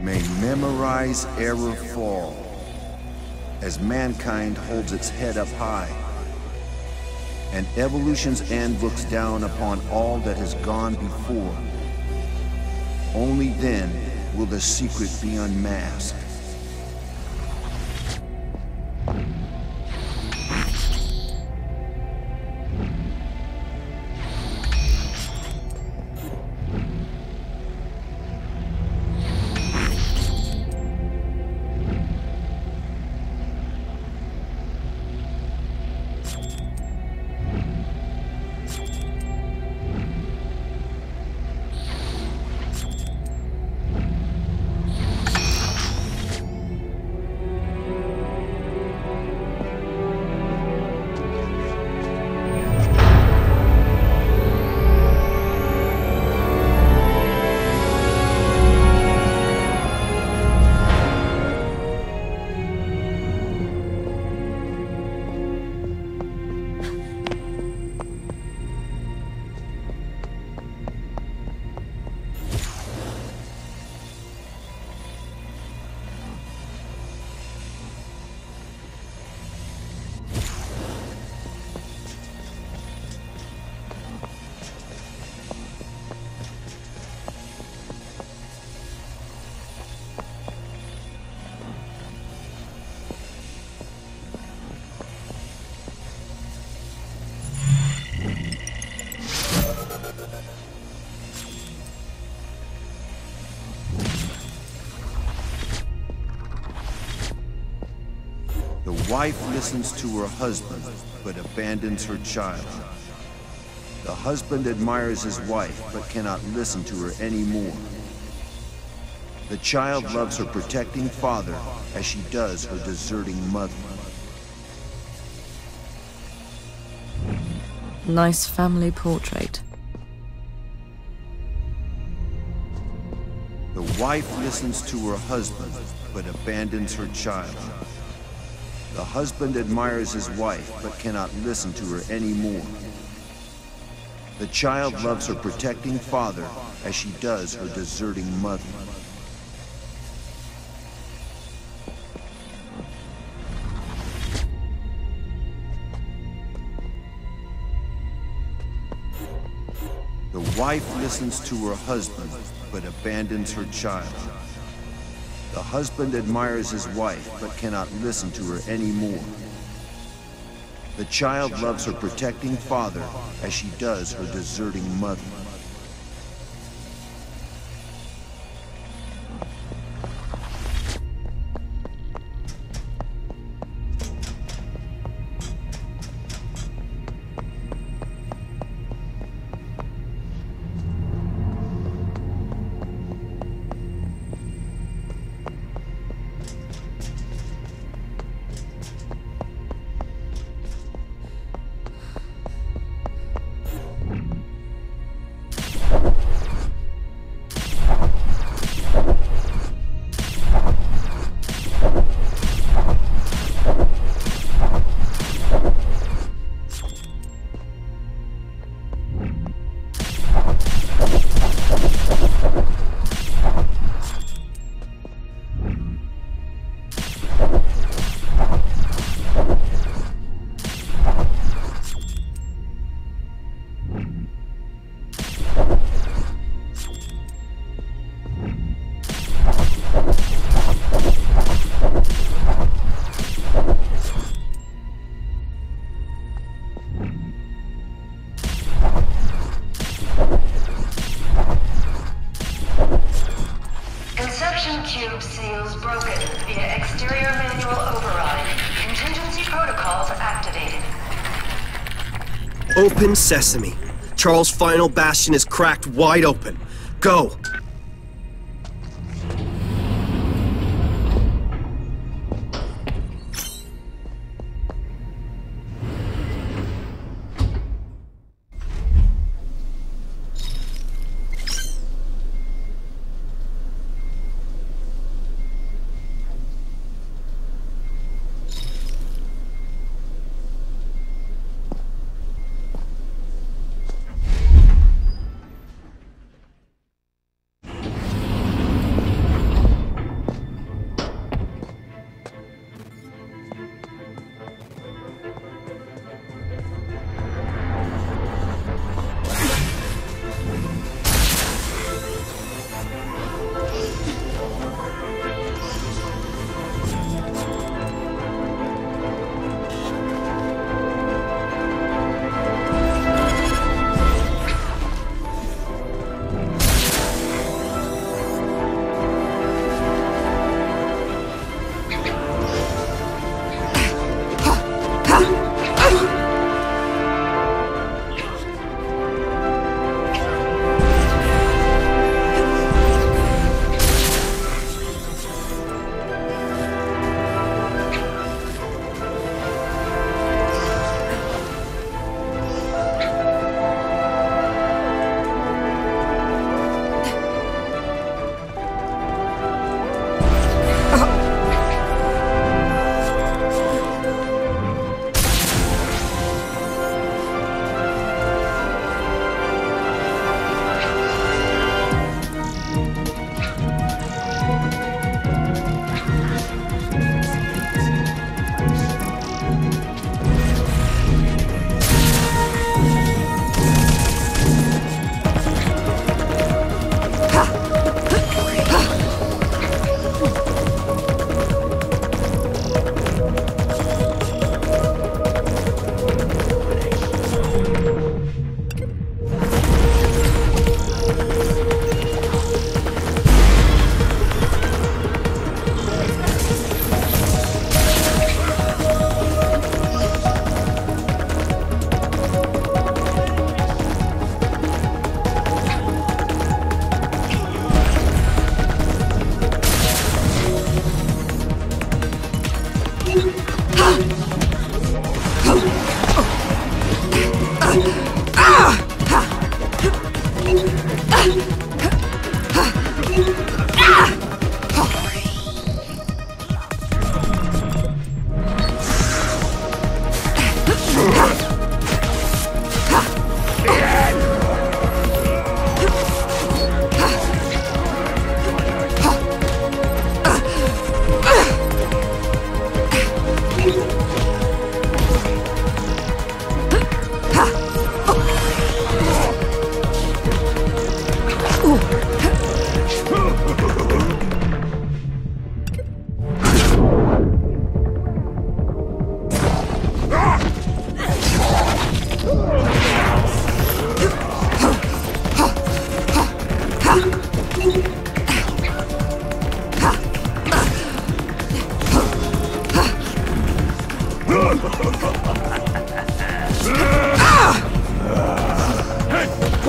may memorize error fall as mankind holds its head up high and evolution's end looks down upon all that has gone before. Only then will the secret be unmasked. Wife listens to her husband, but abandons her child. The husband admires his wife, but cannot listen to her anymore. The child loves her protecting father as she does her deserting mother. Nice family portrait. The wife listens to her husband, but abandons her child. The husband admires his wife, but cannot listen to her anymore. The child loves her protecting father as she does her deserting mother. The wife listens to her husband, but abandons her child. The husband admires his wife, but cannot listen to her anymore. The child loves her protecting father as she does her deserting mother. Open sesame. Charles' final bastion is cracked wide open. Go!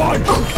One!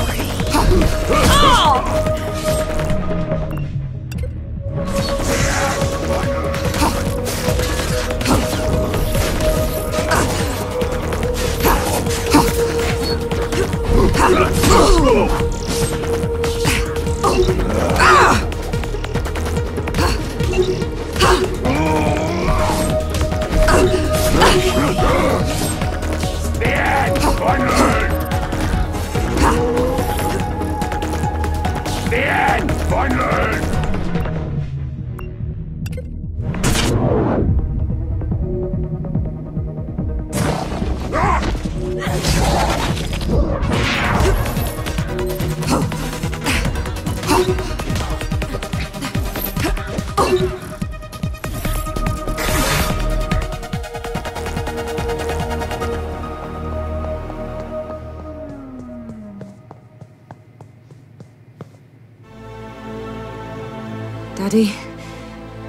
Daddy,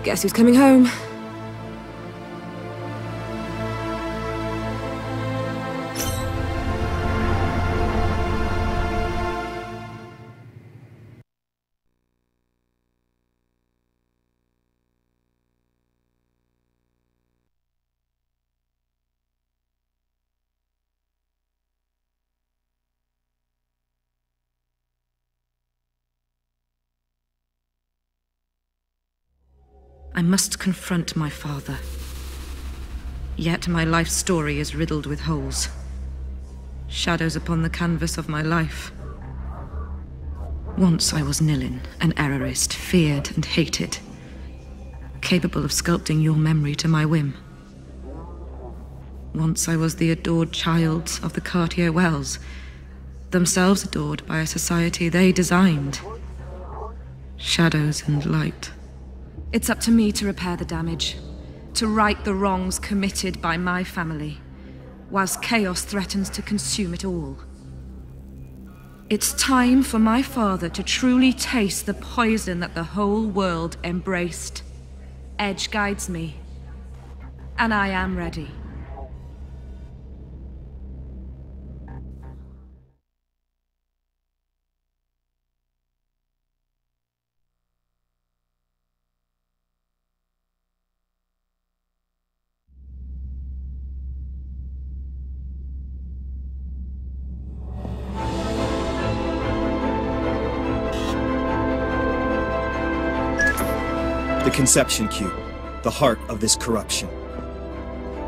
guess who's coming home? I must confront my father. Yet my life story is riddled with holes. Shadows upon the canvas of my life. Once I was Nilin, an errorist, feared and hated. Capable of sculpting your memory to my whim. Once I was the adored child of the Cartier Wells, themselves adored by a society they designed. Shadows and light. It's up to me to repair the damage, to right the wrongs committed by my family, whilst chaos threatens to consume it all. It's time for my father to truly taste the poison that the whole world embraced. Edge guides me, and I am ready. Conception cube, the heart of this corruption.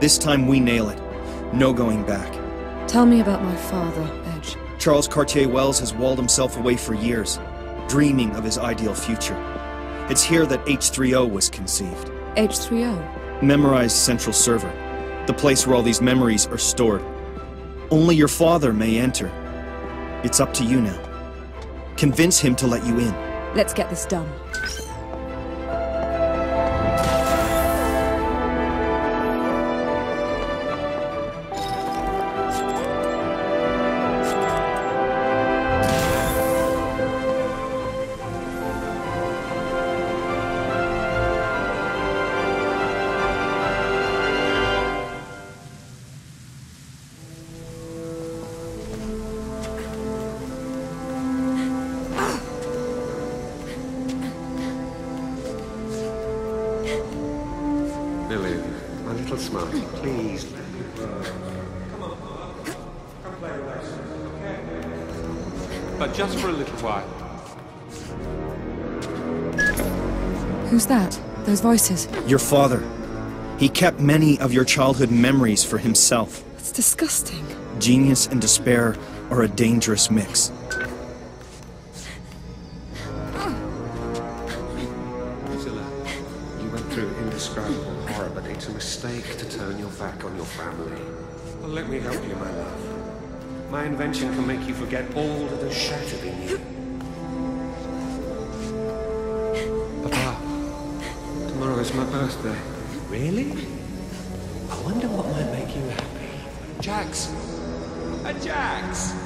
This time we nail it. No going back. Tell me about my father, Edge. Charles Cartier Wells has walled himself away for years, dreaming of his ideal future. It's here that H3O was conceived. H3O? Memorized Central Server, the place where all these memories are stored. Only your father may enter. It's up to you now. Convince him to let you in. Let's get this done. Little smarty, please. But just for a little while. Who's that? Those voices? Your father. He kept many of your childhood memories for himself. It's disgusting. Genius and despair are a dangerous mix. Has shattered in you. Papa, tomorrow is my birthday. Really? I wonder what might make you happy. Jax! A Jax!